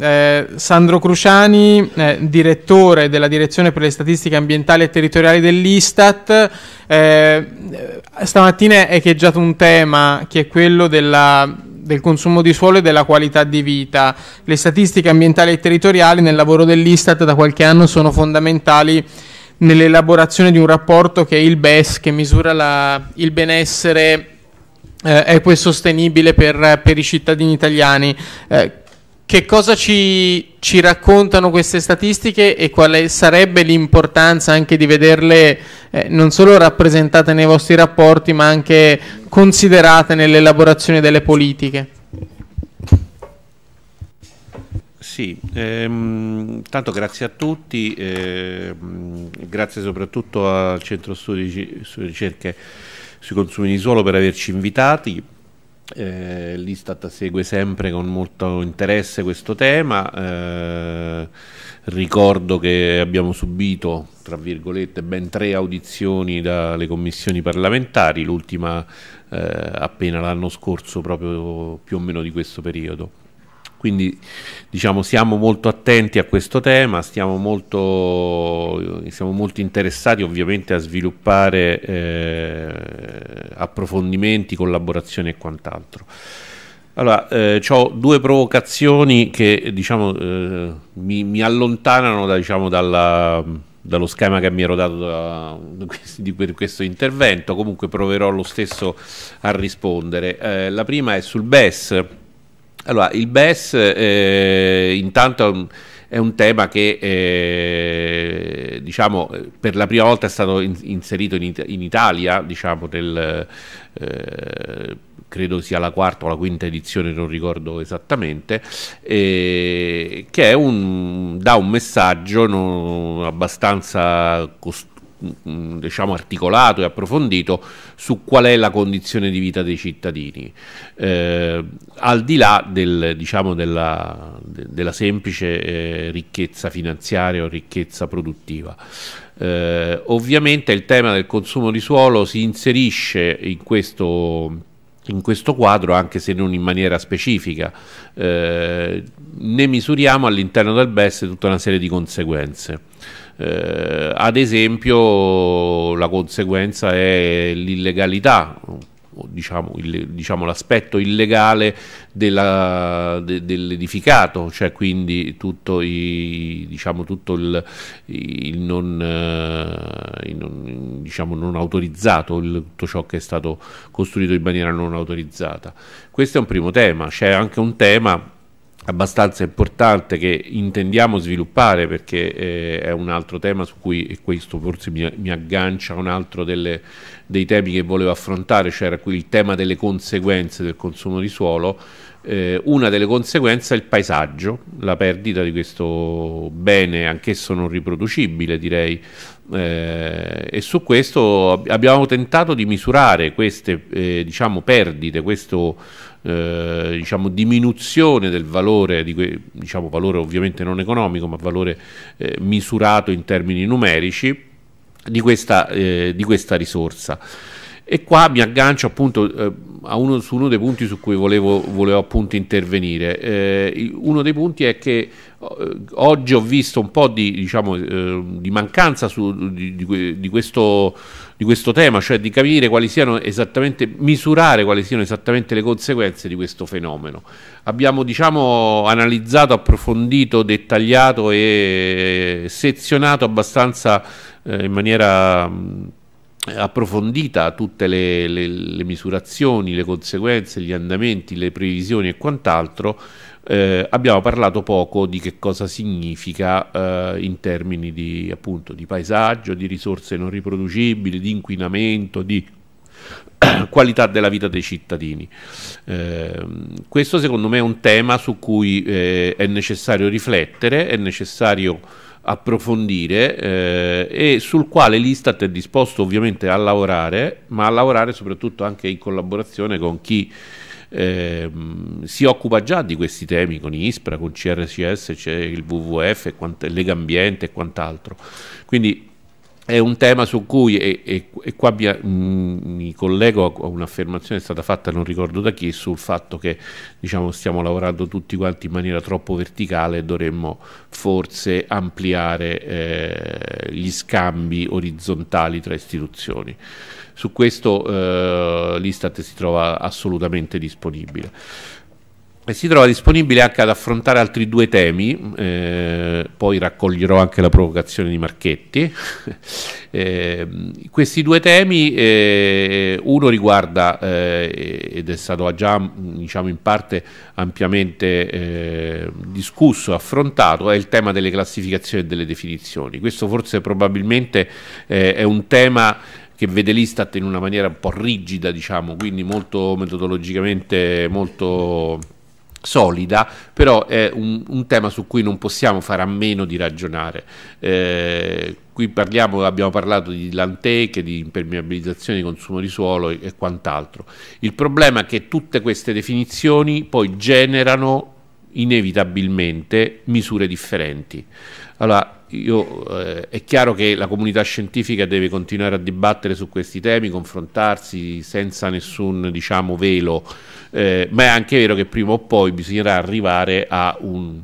eh, Sandro Cruciani, eh, direttore della Direzione per le Statistiche Ambientali e Territoriali dell'Istat. Eh, stamattina è echeggiato un tema che è quello della, del consumo di suolo e della qualità di vita. Le statistiche ambientali e territoriali nel lavoro dell'Istat da qualche anno sono fondamentali nell'elaborazione di un rapporto che è il BES, che misura la, il benessere eh, equo e sostenibile per, per, i cittadini italiani. Eh, che cosa ci, ci, raccontano queste statistiche e quale sarebbe l'importanza anche di vederle eh, non solo rappresentate nei vostri rapporti, ma anche considerate nell'elaborazione delle politiche? Sì, ehm, tanto grazie a tutti, ehm, grazie soprattutto al Centro Studi su Ricerche sui consumi di suolo per averci invitati. Eh, L'Istat segue sempre con molto interesse questo tema. Eh, ricordo che abbiamo subito, tra virgolette, ben tre audizioni dalle commissioni parlamentari, l'ultima eh, appena l'anno scorso, proprio più o meno di questo periodo. Quindi diciamo, siamo molto attenti a questo tema, molto, siamo molto interessati ovviamente a sviluppare eh, approfondimenti, collaborazioni e quant'altro. Allora, eh, ho due provocazioni che diciamo, eh, mi, mi, allontanano da, diciamo, dalla, dallo schema che mi ero dato da, di, per questo intervento, comunque proverò lo stesso a rispondere. Eh, la prima è sul BES allora, il BES eh, intanto è un tema che eh, diciamo, per la prima volta è stato in, inserito in, in, Italia, diciamo, nel, eh, credo sia la quarta o la quinta edizione, non ricordo esattamente, eh, che un, dà un messaggio non, abbastanza Mm, diciamo, articolato e approfondito su qual è la condizione di vita dei cittadini, eh, al di là del, diciamo, della, de, della, semplice eh, ricchezza finanziaria o ricchezza produttiva. Eh, ovviamente il tema del consumo di suolo si inserisce in questo in questo quadro, anche se non in maniera specifica. Eh, ne misuriamo all'interno del BES tutta una serie di conseguenze. Eh, ad esempio la conseguenza è l'illegalità, diciamo, il, diciamo, l'aspetto illegale della, de, dell'edificato, cioè quindi tutto, i, diciamo, tutto il, il, non, eh, il non, diciamo, non, autorizzato, tutto ciò che è stato costruito in maniera non autorizzata. Questo è un primo tema, c'è anche un tema abbastanza importante che intendiamo sviluppare perché eh, è un altro tema su cui, e questo forse mi, mi aggancia a un altro delle, dei temi che volevo affrontare, cioè qui il tema delle conseguenze del consumo di suolo. Eh, una delle conseguenze è il paesaggio, la perdita di questo bene, anch'esso non riproducibile direi, eh, e su questo abbiamo tentato di misurare queste eh, diciamo, perdite, questo eh, diciamo, diminuzione del valore, di que- diciamo, valore ovviamente non economico, ma valore eh, misurato in termini numerici di questa, eh, di questa risorsa. E qua mi aggancio appunto eh, a uno, su uno dei punti su cui volevo, volevo appunto intervenire. Eh, uno dei punti è che eh, oggi ho visto un po' di, diciamo, eh, di mancanza su, di, di, questo, di, questo, tema, cioè di capire quali siano esattamente, misurare quali siano esattamente le conseguenze di questo fenomeno. Abbiamo diciamo, analizzato, approfondito, dettagliato e sezionato abbastanza eh, in maniera approfondita tutte le, le, le, misurazioni, le conseguenze, gli andamenti, le previsioni e quant'altro, eh, abbiamo parlato poco di che cosa significa eh, in termini di, appunto, di paesaggio, di risorse non riproducibili, di inquinamento, di qualità della vita dei cittadini. Eh, questo secondo me è un tema su cui eh, è necessario riflettere, è necessario approfondire eh, e sul quale l'Istat è disposto ovviamente a lavorare, ma a lavorare soprattutto anche in collaborazione con chi eh, si occupa già di questi temi, con ISPRA, con CRCS, c'è il WWF, Lega Ambiente e quant'altro. Quindi è un tema su cui, e, e, e qua mi, mi, collego a un'affermazione che è stata fatta, non ricordo da chi, sul fatto che diciamo, stiamo lavorando tutti quanti in maniera troppo verticale e dovremmo forse ampliare eh, gli scambi orizzontali tra istituzioni. Su questo eh, l'Istat si trova assolutamente disponibile e si trova disponibile anche ad affrontare altri due temi, eh, poi raccoglierò anche la provocazione di Marchetti. eh, questi due temi, eh, uno riguarda, eh, ed è stato già diciamo, in parte ampiamente eh, discusso, affrontato, è il tema delle classificazioni e delle definizioni. Questo forse probabilmente eh, è un tema che vede l'Istat in una maniera un po' rigida, diciamo, quindi molto metodologicamente molto solida, però è un, un, tema su cui non possiamo fare a meno di ragionare. Eh, qui parliamo, abbiamo parlato di lanteche, di impermeabilizzazione di consumo di suolo e, e quant'altro. Il problema è che tutte queste definizioni poi generano inevitabilmente misure differenti. Allora, io, eh, è chiaro che la comunità scientifica deve continuare a dibattere su questi temi, confrontarsi senza nessun diciamo, velo, eh, ma è anche vero che prima o poi bisognerà arrivare a un,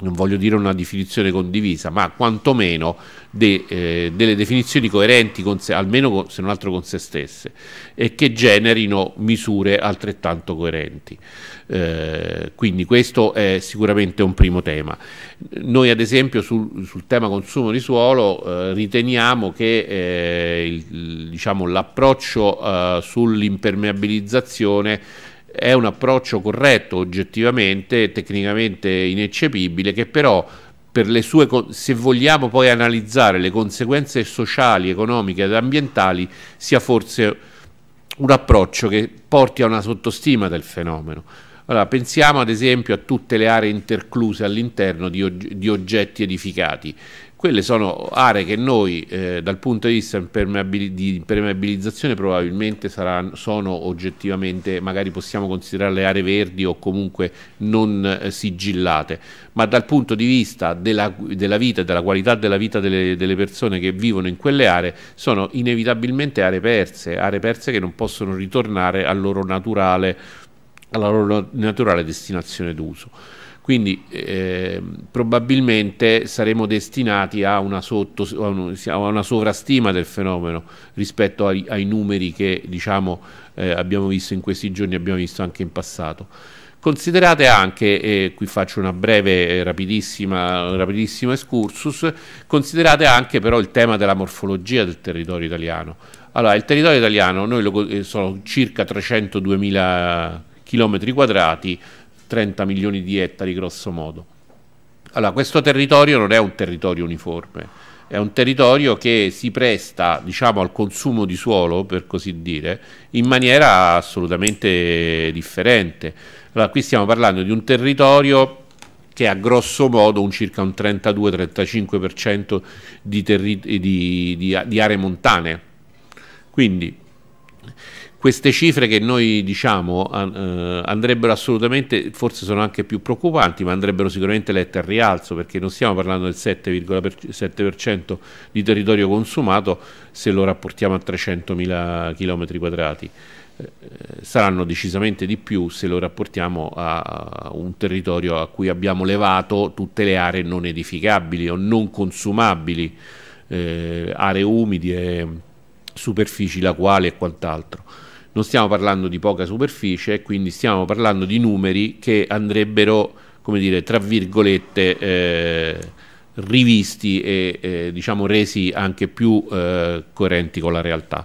non voglio dire una definizione condivisa, ma quantomeno de, eh, delle definizioni coerenti, con se, almeno se non altro con se stesse, e che generino misure altrettanto coerenti. Eh, quindi questo è sicuramente un primo tema. Noi ad esempio sul, sul tema consumo di suolo eh, riteniamo che eh, diciamo, l'approccio eh, sull'impermeabilizzazione è un approccio corretto oggettivamente, tecnicamente ineccepibile, che però per le sue, se vogliamo poi analizzare le conseguenze sociali, economiche ed ambientali, sia forse un approccio che porti a una sottostima del fenomeno. Allora, pensiamo ad esempio a tutte le aree intercluse all'interno di, og di oggetti edificati. Quelle sono aree che noi eh, dal punto di vista di impermeabilizzazione probabilmente saranno, sono oggettivamente, magari possiamo considerarle aree verdi o comunque non eh, sigillate, ma dal punto di vista della, della vita e della qualità della vita delle, delle, persone che vivono in quelle aree sono inevitabilmente aree perse, aree perse che non possono ritornare al loro naturale alla loro naturale destinazione d'uso. Quindi eh, probabilmente saremo destinati a una, sotto, a una, sovrastima del fenomeno rispetto ai, ai numeri che diciamo, eh, abbiamo visto in questi giorni, abbiamo visto anche in passato. Considerate anche, e qui faccio una breve, rapidissima, rapidissimo excursus, considerate anche però il tema della morfologia del territorio italiano. Allora, il territorio italiano, noi lo, eh, sono circa 302.000 chilometri quadrati, 30 milioni di ettari grosso modo. Allora, questo territorio non è un territorio uniforme, è un territorio che si presta diciamo, al consumo di suolo, per così dire, in maniera assolutamente differente. Allora, qui stiamo parlando di un territorio che ha grosso modo un circa un 32-35% di, di, di, di aree montane. Quindi queste cifre che noi diciamo eh, andrebbero assolutamente, forse sono anche più preoccupanti, ma andrebbero sicuramente lette al rialzo perché non stiamo parlando del 7,7% di territorio consumato se lo rapportiamo a 300.000 km quadrati. Eh, saranno decisamente di più se lo rapportiamo a un territorio a cui abbiamo levato tutte le aree non edificabili o non consumabili, eh, aree umide, superfici lacuali e quant'altro non stiamo parlando di poca superficie, quindi stiamo parlando di numeri che andrebbero, come dire, tra virgolette, eh, rivisti e eh, diciamo resi anche più eh, coerenti con la realtà.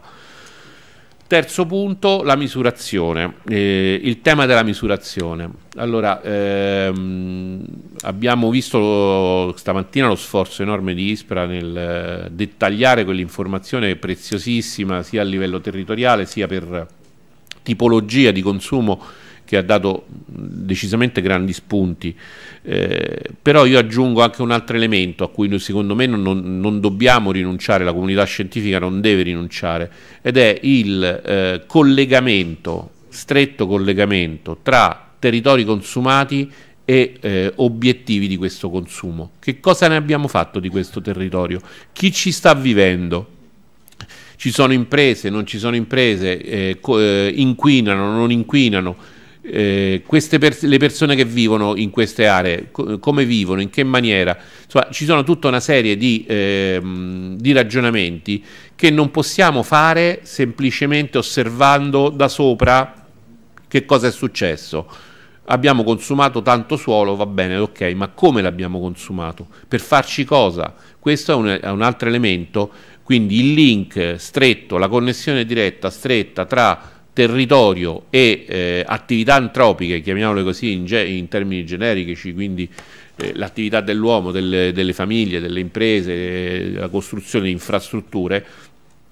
Terzo punto, la misurazione, eh, il tema della misurazione. Allora, ehm, abbiamo visto stamattina lo sforzo enorme di Ispra nel eh, dettagliare quell'informazione preziosissima sia a livello territoriale sia per tipologia di consumo che ha dato decisamente grandi spunti. Eh, però io aggiungo anche un altro elemento a cui noi secondo me non, non dobbiamo rinunciare, la comunità scientifica non deve rinunciare, ed è il eh, collegamento, stretto collegamento tra territori consumati e eh, obiettivi di questo consumo. Che cosa ne abbiamo fatto di questo territorio? Chi ci sta vivendo? Ci sono imprese, non ci sono imprese, eh, eh, inquinano, non inquinano eh, per- le persone che vivono in queste aree, co- come vivono, in che maniera. Insomma, ci sono tutta una serie di, eh, di ragionamenti che non possiamo fare semplicemente osservando da sopra che cosa è successo. Abbiamo consumato tanto suolo, va bene, ok, ma come l'abbiamo consumato? Per farci cosa? Questo è un, è un altro elemento, quindi il link stretto, la connessione diretta, stretta tra territorio e eh, attività antropiche, chiamiamole così in, in termini generici, quindi eh, l'attività dell'uomo, delle, delle, famiglie, delle imprese, eh, la costruzione di infrastrutture,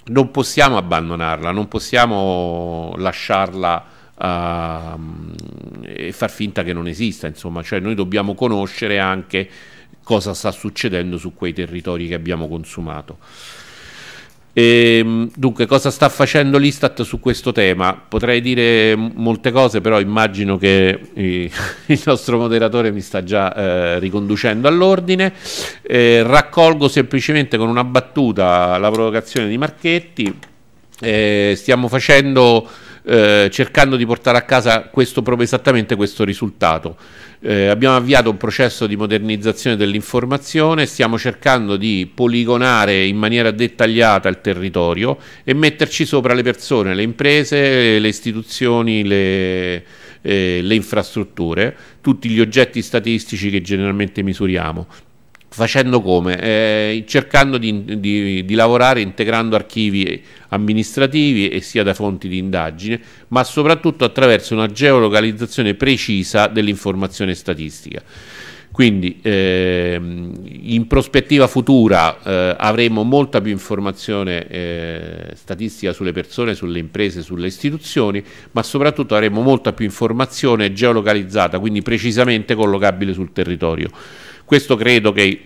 non possiamo abbandonarla, non possiamo lasciarla uh, e far finta che non esista, insomma, cioè noi dobbiamo conoscere anche cosa sta succedendo su quei territori che abbiamo consumato. E, ehm, dunque, cosa sta facendo l'Istat su questo tema? Potrei dire molte cose, però immagino che eh, il nostro moderatore mi sta già eh, riconducendo all'ordine. Eh, raccolgo semplicemente con una battuta la provocazione di Marchetti. Eh, stiamo facendo, eh, cercando di portare a casa questo, proprio esattamente questo risultato. Eh, abbiamo avviato un processo di modernizzazione dell'informazione, stiamo cercando di poligonare in maniera dettagliata il territorio e metterci sopra le persone, le imprese, le istituzioni, le, eh, le infrastrutture, tutti gli oggetti statistici che generalmente misuriamo. Facendo come? Eh, cercando di, di, di, lavorare integrando archivi amministrativi e sia da fonti di indagine, ma soprattutto attraverso una geolocalizzazione precisa dell'informazione statistica. Quindi eh, in prospettiva futura eh, avremo molta più informazione eh, statistica sulle persone, sulle imprese, sulle istituzioni, ma soprattutto avremo molta più informazione geolocalizzata, quindi precisamente collocabile sul territorio. Questo credo che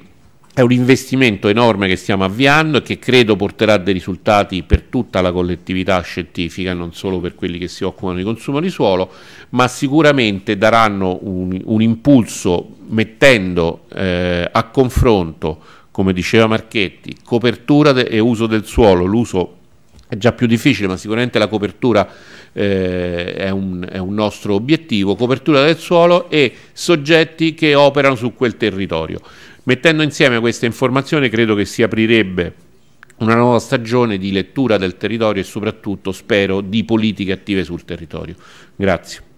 è un investimento enorme che stiamo avviando e che credo porterà dei risultati per tutta la collettività scientifica, non solo per quelli che si occupano di consumo di suolo, ma sicuramente daranno un, un impulso mettendo eh, a confronto, come diceva Marchetti, copertura e uso del suolo, l'uso è già più difficile, ma sicuramente la copertura eh, è, un, è, un, nostro obiettivo, copertura del suolo e soggetti che operano su quel territorio. Mettendo insieme queste informazioni credo che si aprirebbe una nuova stagione di lettura del territorio e soprattutto spero di politiche attive sul territorio. Grazie.